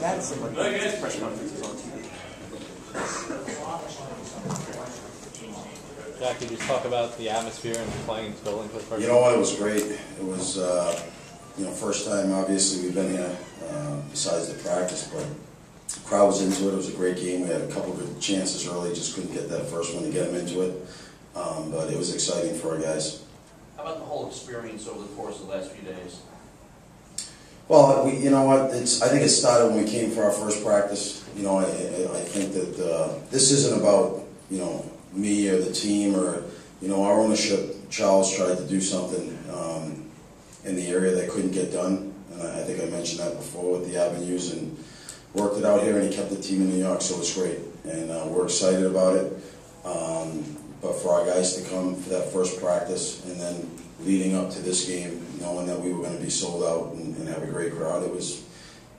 That's like press conferences on TV. Jack, could you just talk about the atmosphere and playing in this building for the first You know what? It was great. It was, uh, you know, first time. Obviously, we've been here uh, besides the practice, but the crowd was into it. It was a great game. We had a couple good chances early. Just couldn't get that first one to get them into it. Um, but it was exciting for our guys. How about the whole experience over the course of the last few days? Well, we, you know what? It's. I think it started when we came for our first practice. You know, I, I, I think that uh, this isn't about you know me or the team or you know our ownership. Charles tried to do something um, in the area that couldn't get done, and I, I think I mentioned that before with the avenues and worked it out here, and he kept the team in New York, so it's great, and uh, we're excited about it. Um, but for our guys to come for that first practice and then leading up to this game, knowing that we were going to be sold out and, and have a great crowd, it was,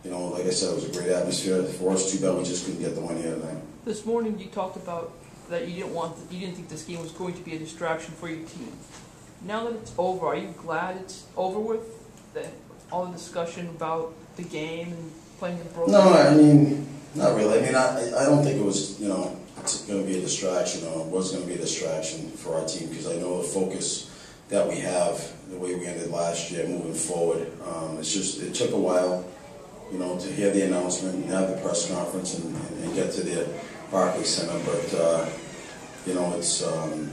you know, like I said, it was a great atmosphere for us. Too bad we just couldn't get the win here tonight. This morning you talked about that you didn't want, you didn't think this game was going to be a distraction for your team. Now that it's over, are you glad it's over with? That all the discussion about the game and playing the Brooklyn. No, I mean, not really. I mean, I, I don't think it was, you know, it's going to be a distraction or it was going to be a distraction for our team because I know the focus that we have, the way we ended last year, moving forward. Um, it's just, it took a while, you know, to hear the announcement and have the press conference and, and, and get to the Barclays Center. But, uh, you know, it's, um,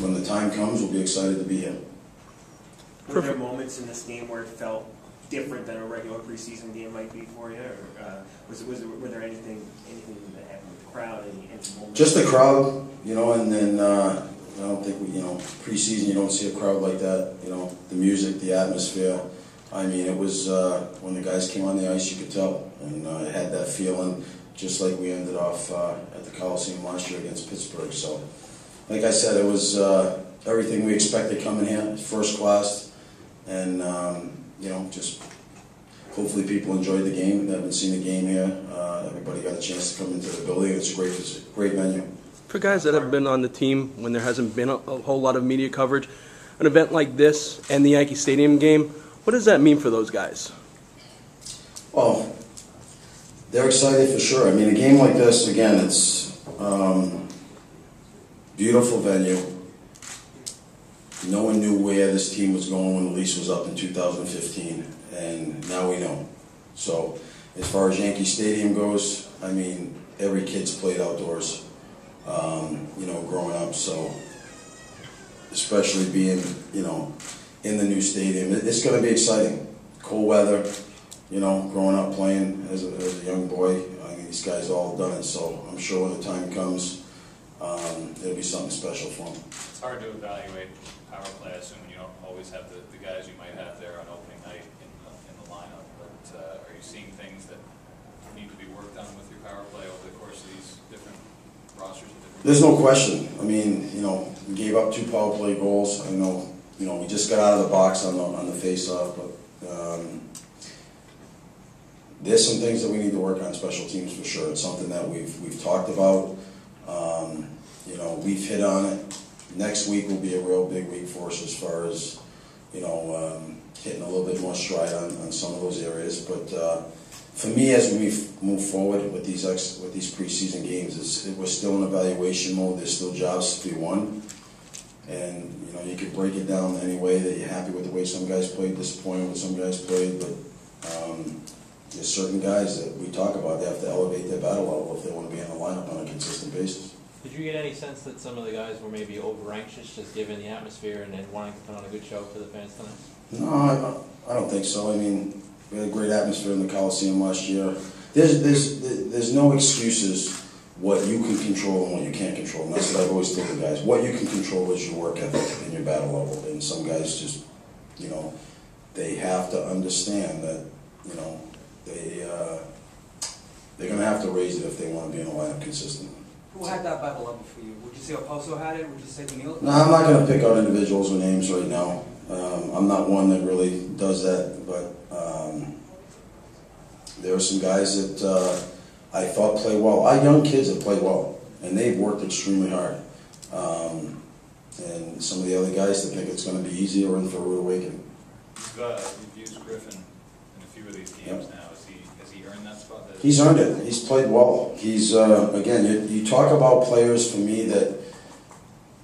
when the time comes, we'll be excited to be here. Were there moments in this game where it felt different than a regular preseason game might be for you, or uh, was, was were there anything anything that happened with the crowd? Just the crowd, you know, and then uh, I don't think we, you know, preseason you don't see a crowd like that. You know, the music, the atmosphere. I mean, it was uh, when the guys came on the ice, you could tell, and uh, it had that feeling, just like we ended off uh, at the Coliseum last year against Pittsburgh. So, like I said, it was uh, everything we expected coming here, first class, and um, you know, just hopefully people enjoyed the game. They haven't seen the game here. Uh, everybody got a chance to come into the building. It's a great, it's a great venue. For guys that have been on the team when there hasn't been a, a whole lot of media coverage, an event like this and the Yankee Stadium game, what does that mean for those guys? Well, they're excited for sure. I mean, a game like this, again, it's um, beautiful venue. No one knew where this team was going when the lease was up in 2015, and now we know. So, as far as Yankee Stadium goes, I mean, every kid's played outdoors, um, you know, growing up. So, especially being, you know, in the new stadium, it's going to be exciting. Cold weather, you know, growing up playing as a, as a young boy. I mean, these guys all done it, so I'm sure when the time comes, um, it'll be something special for them. It's hard to evaluate power play, assuming you don't always have the, the guys you might have there on opening night in the, in the lineup. But uh, are you seeing things that need to be worked on with your power play over the course of these different rosters? different There's no question. I mean, you know, we gave up two power play goals. I know, you know, we just got out of the box on the on the face-off, but um, there's some things that we need to work on special teams for sure. It's something that we've we've talked about. Um, you know, we've hit on it. Next week will be a real big week for us as far as you know um, hitting a little bit more stride on, on some of those areas. But uh, for me, as we move forward with these ex, with these preseason games, it's, we're still in evaluation mode. There's still jobs to be won, and you know you could break it down any way that you're happy with the way some guys played, disappointed with some guys played, but. Um, there's certain guys that we talk about, they have to elevate their battle level if they want to be in the lineup on a consistent basis. Did you get any sense that some of the guys were maybe over anxious, just given the atmosphere and, wanting to put on a good show for the fans tonight? No, I, I don't think so. I mean, we had a great atmosphere in the Coliseum last year. There's, there's, there's no excuses what you can control and what you can't control. And that's what I've always told the guys. What you can control is your work ethic and your battle level. And some guys just, you know, they have to understand that, you know, they, uh, they're going to have to raise it if they want to be in the lineup consistently. Who had that battle level for you? Would you say Okposo had it? Would you say Neil? No, I'm not going to pick out individuals or names right now. Um, I'm not one that really does that, but um, there are some guys that uh, I thought played well. Our young kids have played well, and they've worked extremely hard. Um, and some of the other guys that think it's going to be easy are in for a rude awakening. You've, uh, you've used Griffin in a few of these games now. Is he, has he earned that spot? That- He's earned it. He's played well. He's, uh, again, you, you talk about players for me that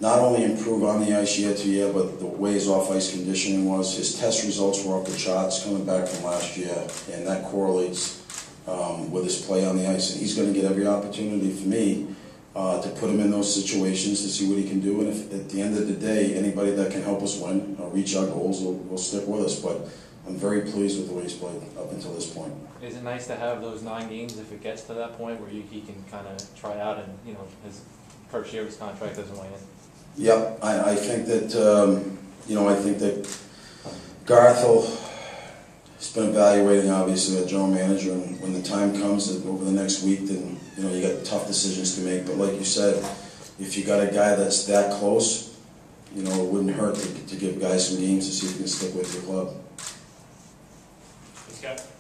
not only improve on the ice year to year, but the way his off-ice conditioning was. His test results were off the charts coming back from last year, and that correlates um, with his play on the ice. And he's going to get every opportunity for me uh, to put him in those situations to see what he can do. And if at the end of the day, anybody that can help us win or reach our goals will, will stick with us. But I'm very pleased with the way he's played up until this point. Is it nice to have those nine games if it gets to that point where you, he can kind of try out and, you know, his first year of his contract doesn't weigh in? Yep, I, I think that, um, you know, I think that Garth will, has been evaluating obviously a general manager, and when the time comes that over the next week, then, you know, you got tough decisions to make, but like you said, if you got a guy that's that close, you know, it wouldn't hurt to, to give guys some games to see if you can stick with your club. Scott?